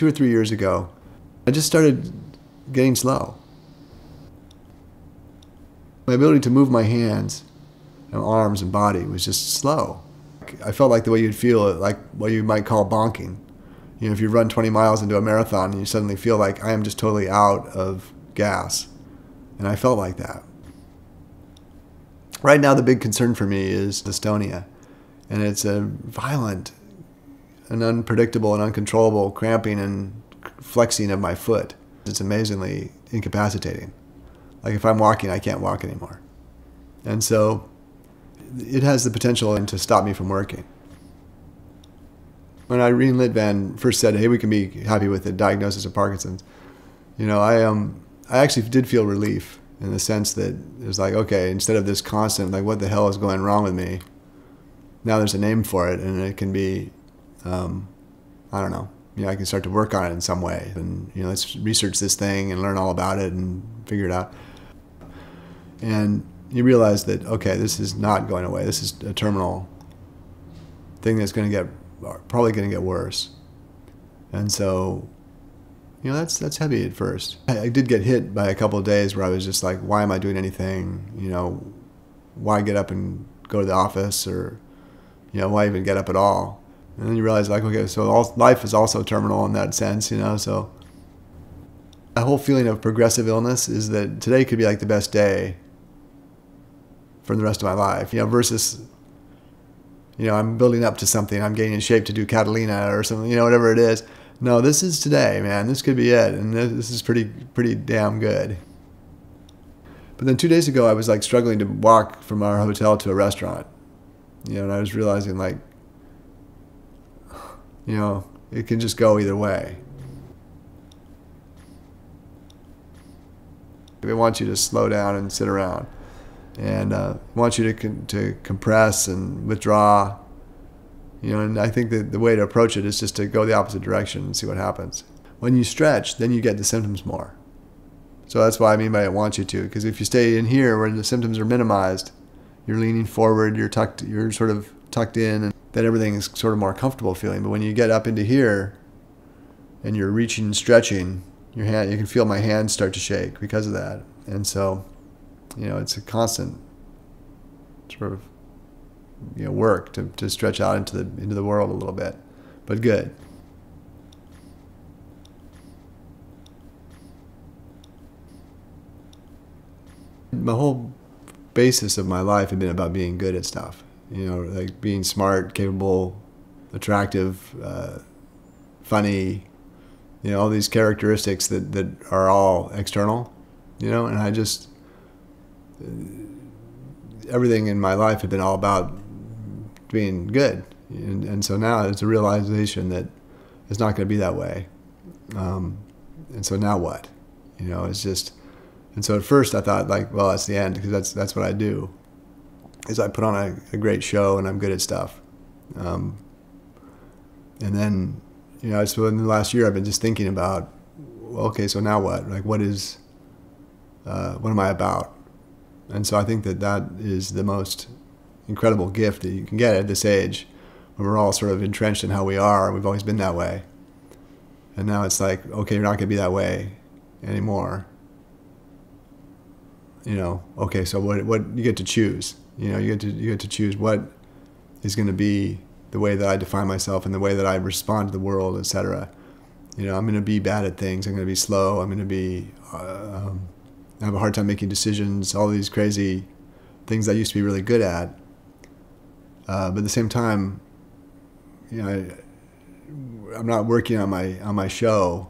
two or three years ago, I just started getting slow. My ability to move my hands, and arms, and body was just slow. I felt like the way you'd feel, like what you might call bonking. You know, if you run 20 miles into a marathon and you suddenly feel like I am just totally out of gas. And I felt like that. Right now, the big concern for me is dystonia. And it's a violent and unpredictable and uncontrollable cramping and flexing of my foot. It's amazingly incapacitating. Like if I'm walking, I can't walk anymore. And so it has the potential to stop me from working. When Irene Litvan first said, "Hey, we can be happy with the diagnosis of Parkinson's," you know, I um, I actually did feel relief in the sense that it was like, okay, instead of this constant, like, what the hell is going wrong with me? Now there's a name for it, and it can be, um, I don't know, you know, I can start to work on it in some way, and you know, let's research this thing and learn all about it and figure it out. And you realize that okay, this is not going away. This is a terminal thing that's going to get probably going to get worse. And so, you know, that's that's heavy at first. I, I did get hit by a couple of days where I was just like, why am I doing anything? You know, why get up and go to the office or, you know, why even get up at all? And then you realize like, okay, so all, life is also terminal in that sense, you know. So, a whole feeling of progressive illness is that today could be like the best day for the rest of my life, you know, versus, you know, I'm building up to something, I'm getting in shape to do Catalina or something, you know, whatever it is. No, this is today, man. This could be it, and this is pretty, pretty damn good. But then two days ago, I was like struggling to walk from our hotel to a restaurant, you know, and I was realizing like, you know, it can just go either way. They want you to slow down and sit around and uh, want you to con- to compress and withdraw. You know, and I think that the way to approach it is just to go the opposite direction and see what happens. When you stretch, then you get the symptoms more. So that's why I mean by it wants you to, because if you stay in here where the symptoms are minimized, you're leaning forward, you're tucked, you're sort of tucked in, and then everything is sort of more comfortable feeling. But when you get up into here, and you're reaching and stretching, your hand, you can feel my hands start to shake because of that. And so you know, it's a constant sort of you know work to, to stretch out into the into the world a little bit, but good. My whole basis of my life had been about being good at stuff. You know, like being smart, capable, attractive, uh, funny. You know, all these characteristics that that are all external. You know, and I just everything in my life had been all about being good. And, and so now it's a realization that it's not going to be that way. Um, and so now what? You know, it's just, and so at first I thought like, well, that's the end because that's, that's what I do is I put on a, a great show and I'm good at stuff. Um, and then, you know, so in the last year I've been just thinking about, okay, so now what? Like, what is, uh, what am I about? And so I think that that is the most incredible gift that you can get at this age when we're all sort of entrenched in how we are. We've always been that way. And now it's like, okay, you're not going to be that way anymore. You know, okay, so what, what you get to choose. You know, you get to, you get to choose what is going to be the way that I define myself and the way that I respond to the world, etc. You know, I'm going to be bad at things. I'm going to be slow. I'm going to be uh, um, I have a hard time making decisions, all these crazy things I used to be really good at. Uh, but at the same time, you know, I, am not working on my on my show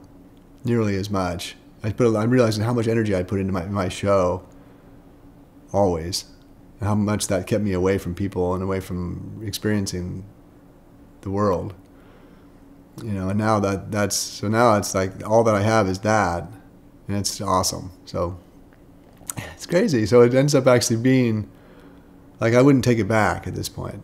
nearly as much. I put I'm realizing how much energy I put into my my show always, how much that kept me away from people and away from experiencing the world. You know, and now that that's so now it's like all that I have is that, and it's awesome. So it's crazy. So it ends up actually being like I wouldn't take it back at this point.